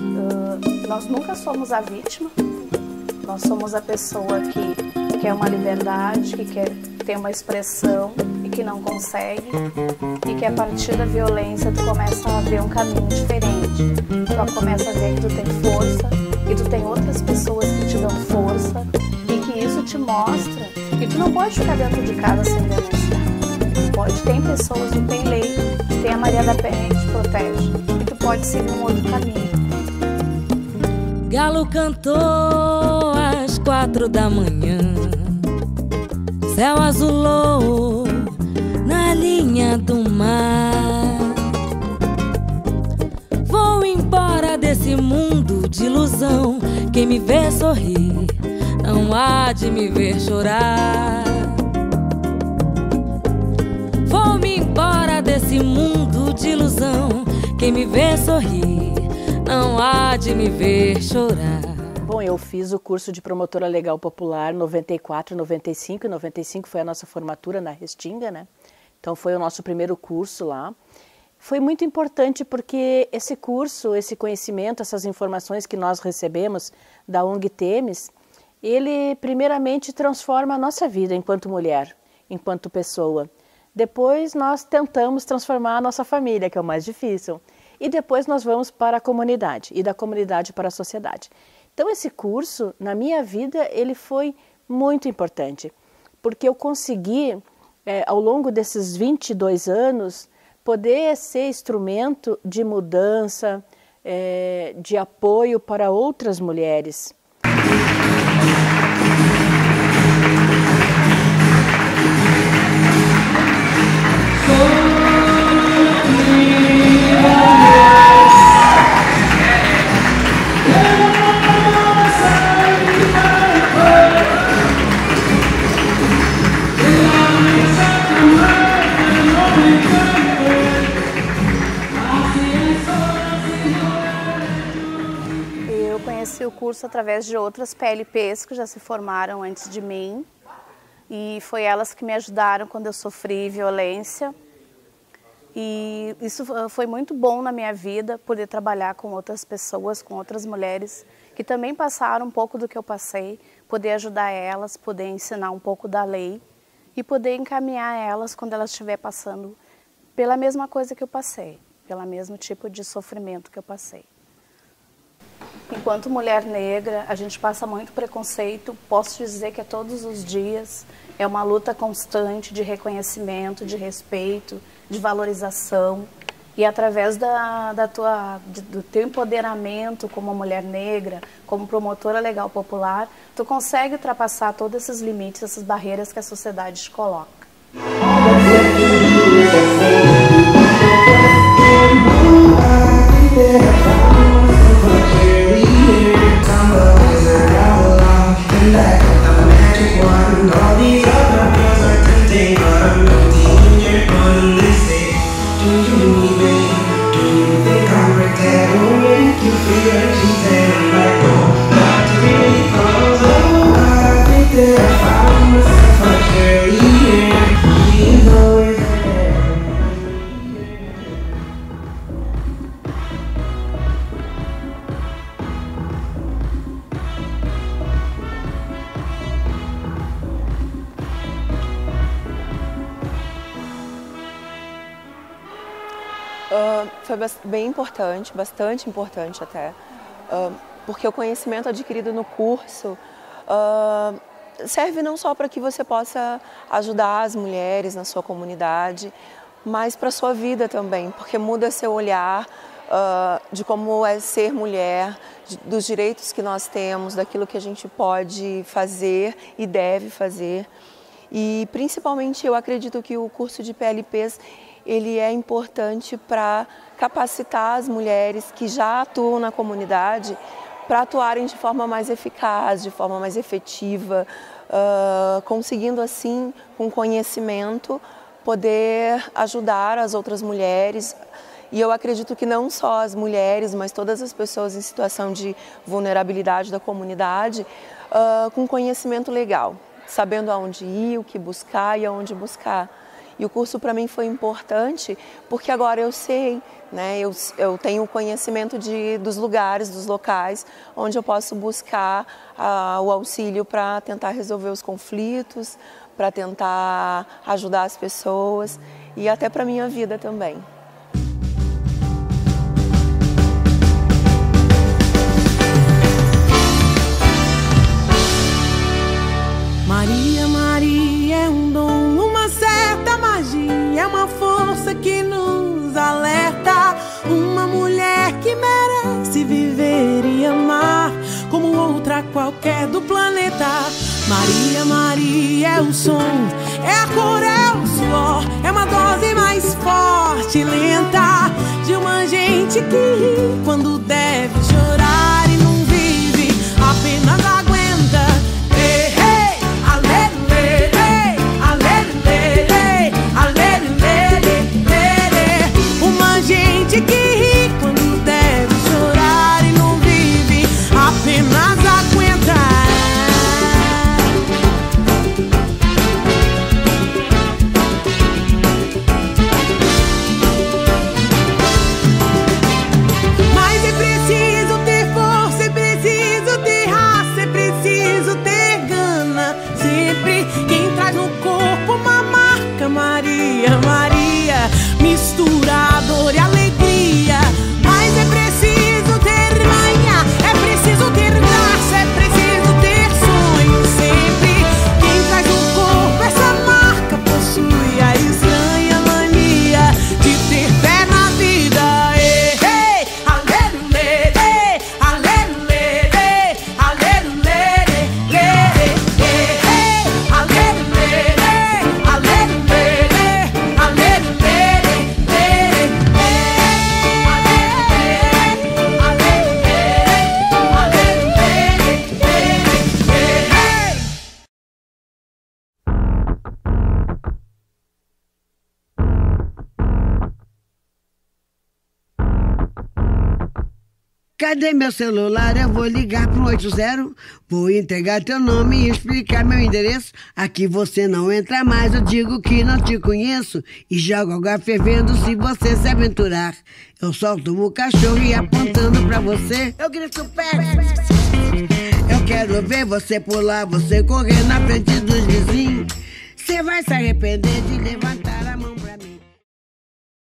Uh, nós nunca somos a vítima, nós somos a pessoa que quer uma liberdade, que quer ter uma expressão e que não consegue, e que a partir da violência tu começa a ver um caminho diferente. Tu começa a ver que tu tem força, que tu tem outras pessoas que te dão força, e que isso te mostra que tu não pode ficar dentro de casa sem denunciar. Pode, tem pessoas, tu tem lei, tem a Maria da Penha que te protege, e tu pode seguir um outro caminho. Galo cantou às quatro da manhã. Céu azulou na linha do mar. Vou embora desse mundo de ilusão. Quem me vê sorrir não há de me ver chorar. Vou me embora desse mundo de ilusão. Quem me vê sorrir não há de me ver chorar. Bom, eu fiz o curso de promotora legal popular 94, 95, e 95 foi a nossa formatura na Restinga, né? Então foi o nosso primeiro curso lá. Foi muito importante porque esse curso, esse conhecimento, essas informações que nós recebemos da ONG Temes, ele primeiramente transforma a nossa vida enquanto mulher, enquanto pessoa. Depois nós tentamos transformar a nossa família, que é o mais difícil e depois nós vamos para a comunidade e da comunidade para a sociedade. Então esse curso, na minha vida, ele foi muito importante, porque eu consegui, é, ao longo desses 22 anos, poder ser instrumento de mudança, é, de apoio para outras mulheres. Através de outras PLPs que já se formaram antes de mim. E foi elas que me ajudaram quando eu sofri violência. E isso foi muito bom na minha vida, poder trabalhar com outras pessoas, com outras mulheres que também passaram um pouco do que eu passei, poder ajudar elas, poder ensinar um pouco da lei e poder encaminhar elas quando elas estiver passando pela mesma coisa que eu passei, pelo mesmo tipo de sofrimento que eu passei. Enquanto mulher negra, a gente passa muito preconceito. Posso dizer que é todos os dias. É uma luta constante de reconhecimento, de respeito, de valorização. E através da, da tua, do teu empoderamento como mulher negra, como promotora legal popular, tu consegue ultrapassar todos esses limites, essas barreiras que a sociedade te coloca. Foi bem importante, bastante importante até, uh, porque o conhecimento adquirido no curso uh, serve não só para que você possa ajudar as mulheres na sua comunidade, mas para a sua vida também, porque muda seu olhar uh, de como é ser mulher, de, dos direitos que nós temos, daquilo que a gente pode fazer e deve fazer. E principalmente eu acredito que o curso de PLPs ele é importante para capacitar as mulheres que já atuam na comunidade para atuarem de forma mais eficaz, de forma mais efetiva, uh, conseguindo assim, com conhecimento, poder ajudar as outras mulheres. E eu acredito que não só as mulheres, mas todas as pessoas em situação de vulnerabilidade da comunidade, uh, com conhecimento legal, sabendo aonde ir, o que buscar e aonde buscar. E o curso para mim foi importante porque agora eu sei, né? Eu, eu tenho conhecimento de, dos lugares, dos locais onde eu posso buscar uh, o auxílio para tentar resolver os conflitos, para tentar ajudar as pessoas e até para minha vida também. Qualquer do planeta. Maria, Maria é o som, é a cor, é o suor, é uma dose mais forte lenta de uma gente que ri quando deve chorar Cadê meu celular? Eu vou ligar pro 80. Vou entregar teu nome e explicar meu endereço. Aqui você não entra mais, eu digo que não te conheço. E jogo água fervendo se você se aventurar. Eu solto o cachorro e apontando pra você. Eu grito pé. Eu quero ver você pular, você correr na frente dos vizinhos. Você vai se arrepender de levantar a mão.